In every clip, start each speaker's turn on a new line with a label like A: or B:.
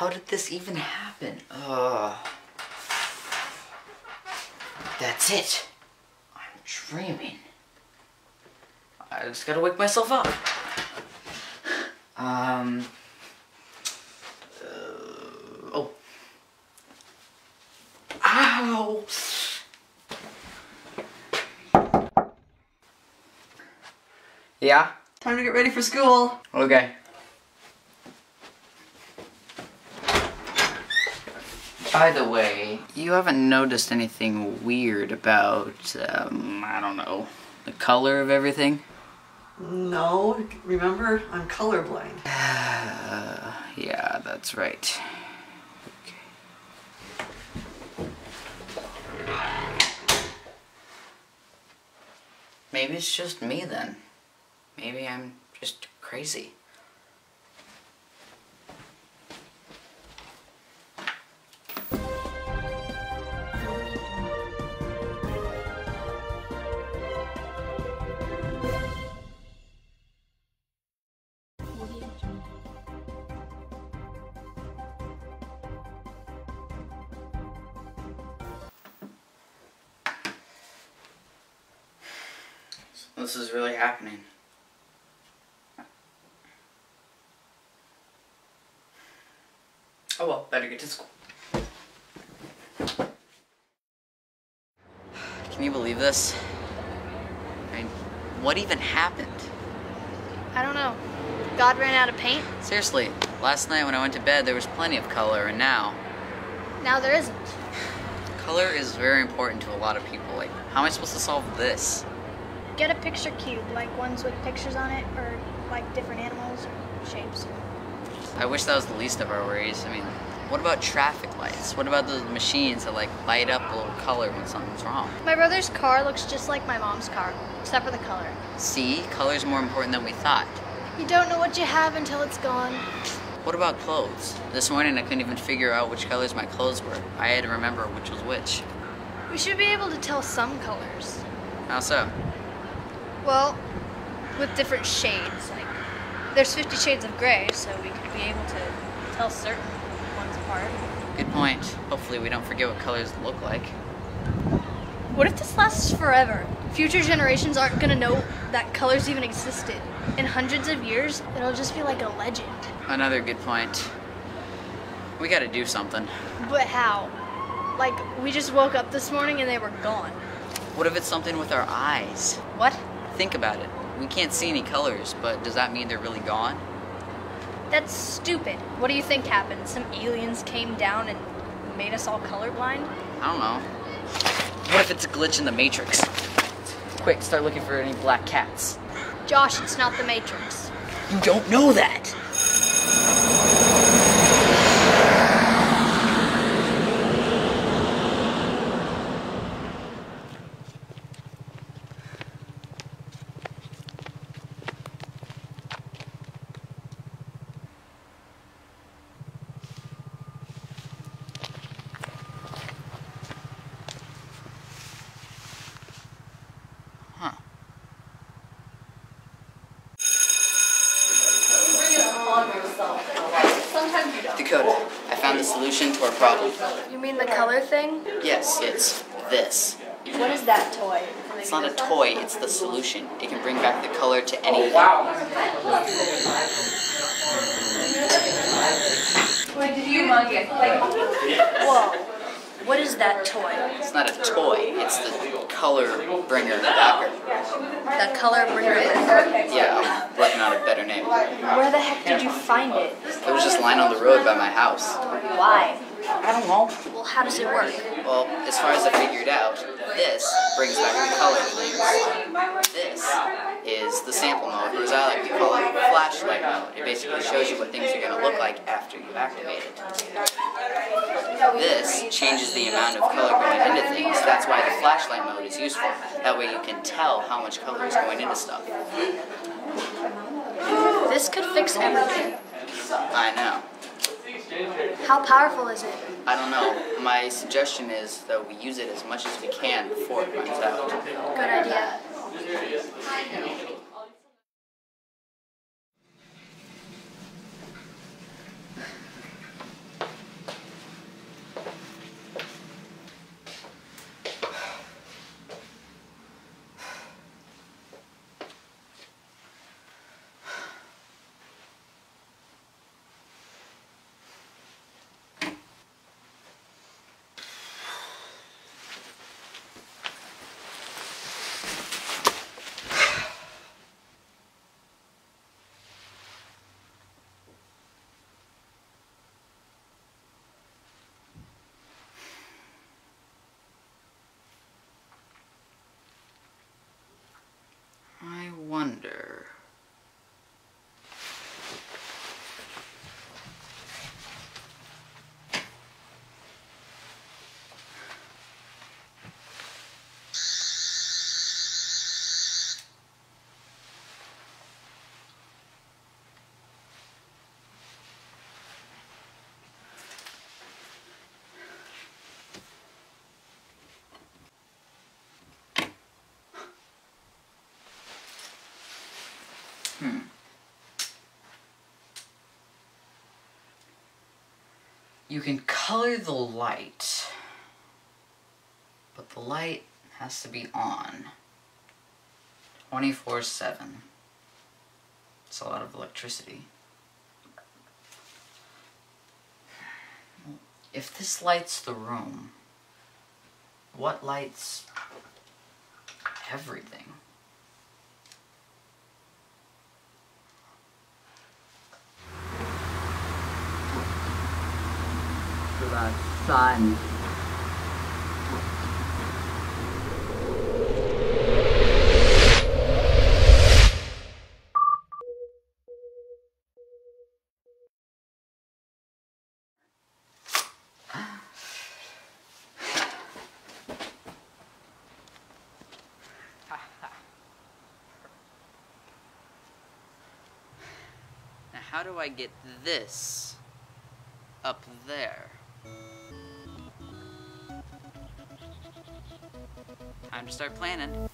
A: How did this even happen? Ugh. That's it. I'm dreaming. I just gotta wake myself up. Um. Uh, oh. Ow! Yeah?
B: Time to get ready for school.
A: Okay. By the way, you haven't noticed anything weird about, um, I don't know, the color of everything?
B: No, remember, I'm colorblind.
A: Uh, yeah, that's right. Maybe it's just me then. Maybe I'm just crazy. This is really happening. Oh well, better get to school. Can you believe this? I mean, what even happened?
C: I don't know. God ran out of paint?
A: Seriously, last night when I went to bed there was plenty of color, and now.
C: Now there isn't.
A: Color is very important to a lot of people. Like, how am I supposed to solve this?
C: Get a picture cube, like ones with pictures on it, or like different animals or shapes.
A: I wish that was the least of our worries. I mean, what about traffic lights? What about those machines that like light up a little color when something's wrong?
C: My brother's car looks just like my mom's car, except for the color.
A: See, color's more important than we thought.
C: You don't know what you have until it's gone.
A: What about clothes? This morning I couldn't even figure out which colors my clothes were. I had to remember which was which.
C: We should be able to tell some colors.
A: How so?
C: Well, with different shades. Like, there's 50 shades of gray, so we could be able to tell certain ones apart.
A: Good point. Hopefully we don't forget what colors look like.
C: What if this lasts forever? Future generations aren't gonna know that colors even existed. In hundreds of years, it'll just be like a legend.
A: Another good point. We gotta do something.
C: But how? Like, we just woke up this morning and they were gone.
A: What if it's something with our eyes?
C: What?
A: Think about it. We can't see any colors, but does that mean they're really gone?
C: That's stupid. What do you think happened? Some aliens came down and made us all colorblind?
A: I don't know. What if it's a glitch in the Matrix? Quick, start looking for any black cats.
C: Josh, it's not the Matrix.
A: You don't know that! Huh.
C: Sometimes you don't.
A: Dakota, I found the solution to our problem.
C: You mean the color thing?
A: Yes, it's this.
C: What is that toy?
A: It's not a toy, it's the solution. It can bring back the color to anything.
C: Oh, whoa. What is that toy?
A: It's not a toy, it's the color bringer backer.
C: The color bringer.
A: Yeah, I'm working on a better name.
C: Where the heck did you find it?
A: It was just lying on the road by my house.
C: Why?
A: I don't know.
C: Well, how does it work?
A: Well, as far as I figured out, this brings back the color to things. This is the sample mode, or as I like to call it, flashlight mode. It basically shows you what things are going to look like after you activate it. This changes the amount of color going into things. That's why the flashlight mode is useful. That way you can tell how much color is going into stuff.
C: This could fix everything.
A: I know.
C: How powerful is it?
A: I don't know. My suggestion is that we use it as much as we can before it runs out.
C: Good idea.
A: You can color the light, but the light has to be on 24 7. It's a lot of electricity. If this lights the room, what lights everything? The sun. How do I get this up there? Time to start planning.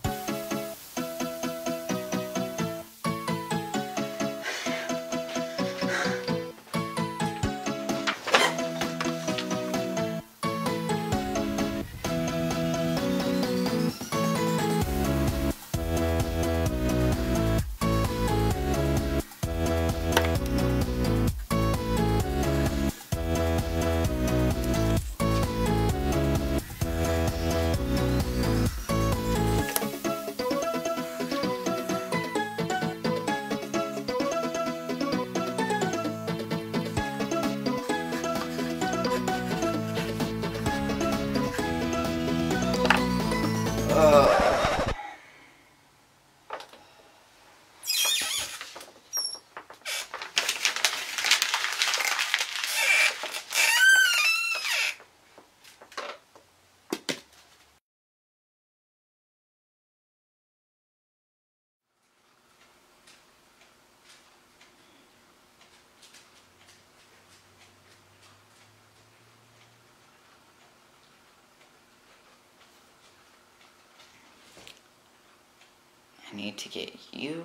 A: Need to get you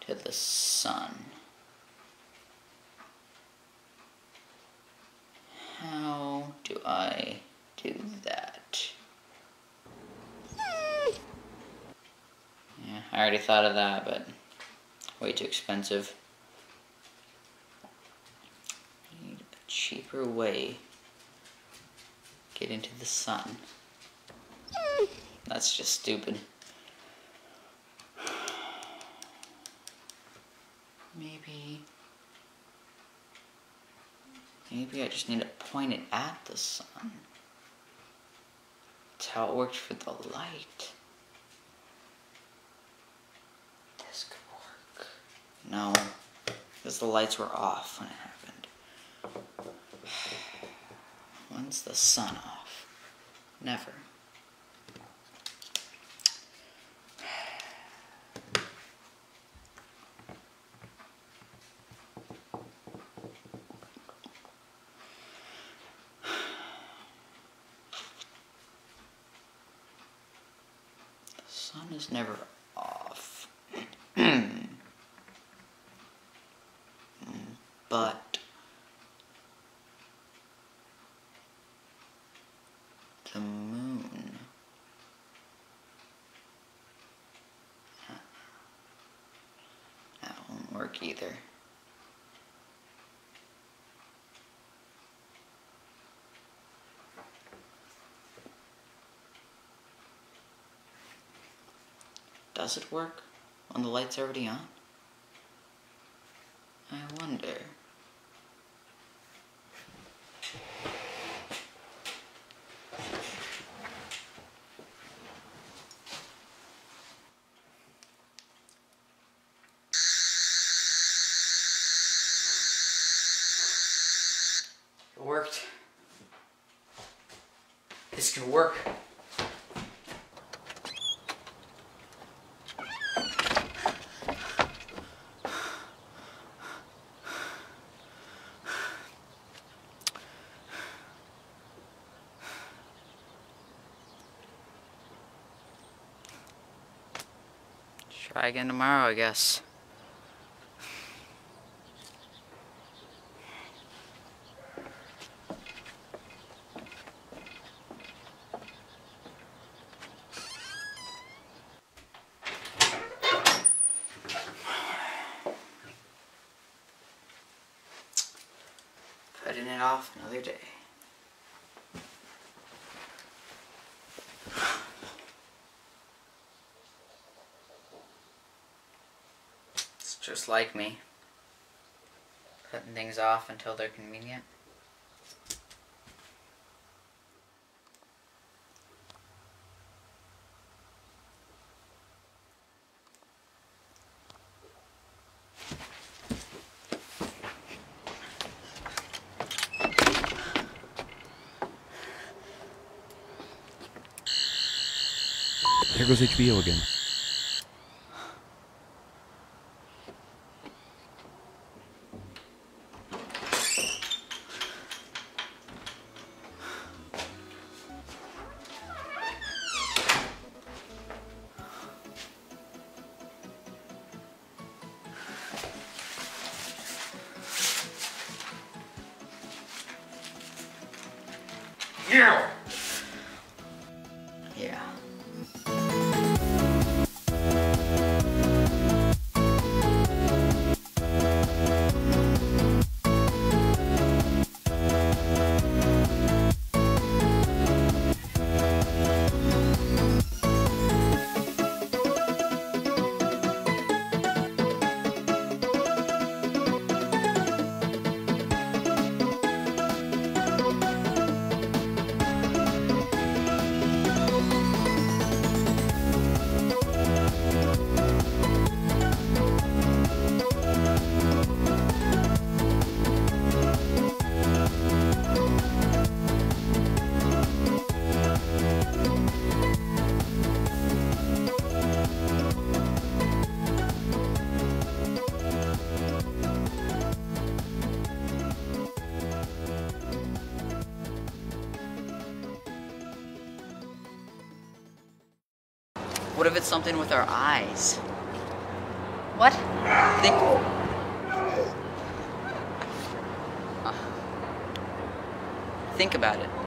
A: to the sun. How do I do that? Yeah, I already thought of that, but way too expensive. I need a cheaper way get into the sun. That's just stupid. Maybe. Maybe I just need to point it at the sun. That's how it worked for the light. This could work. No, because the lights were off when it happened. When's the sun off? Never. The sun is never off. but the moon that won't work either. Does it work when the light's already on? I wonder. Try again tomorrow, I guess. Putting it off another day. Like me. Putting things off until they're convenient.
D: Here goes HBO again.
A: If it's something with our eyes?
C: What?
A: Think. Uh, think about it.